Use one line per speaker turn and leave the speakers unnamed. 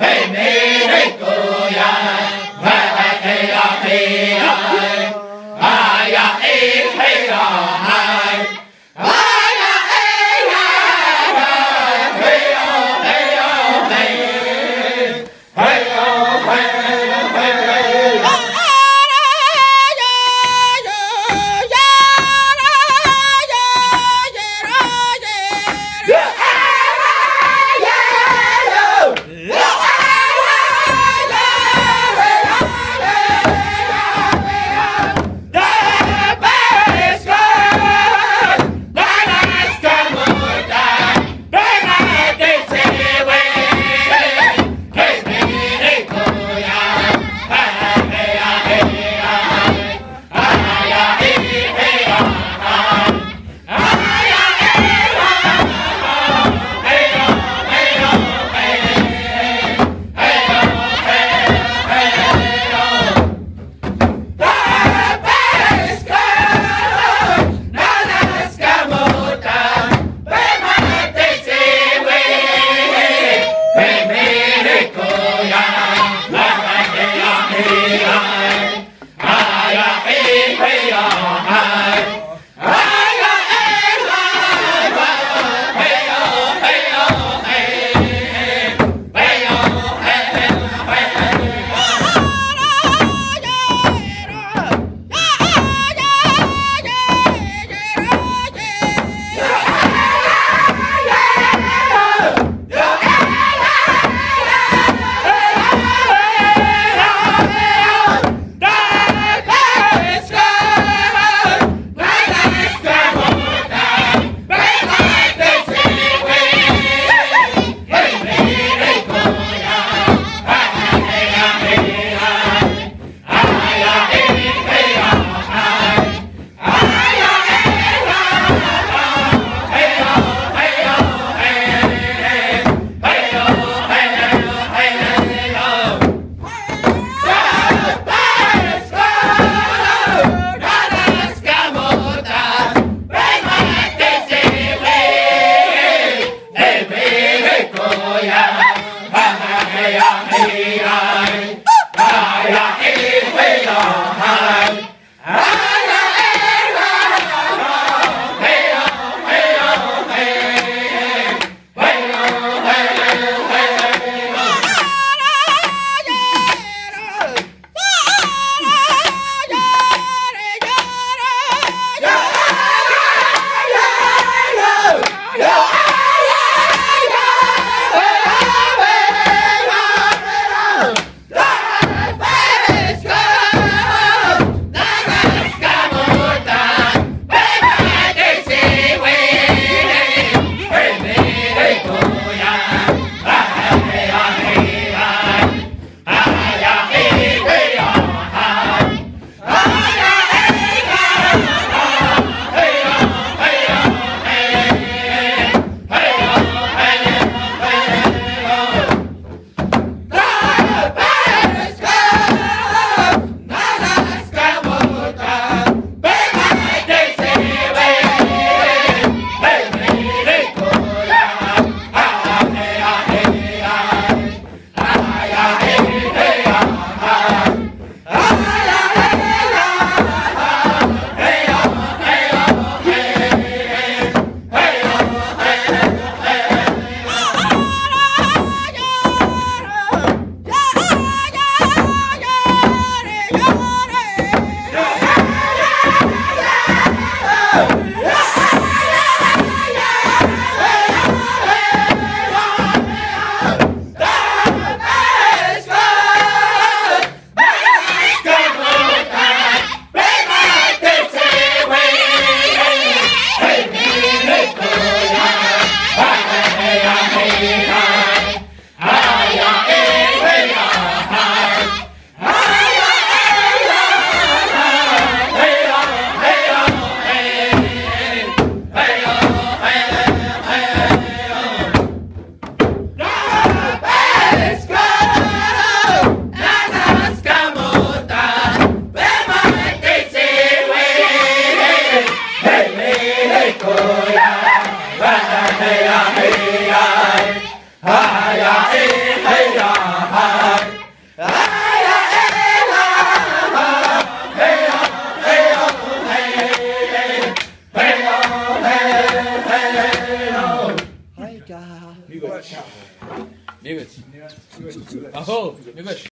Amen. 然后没关系。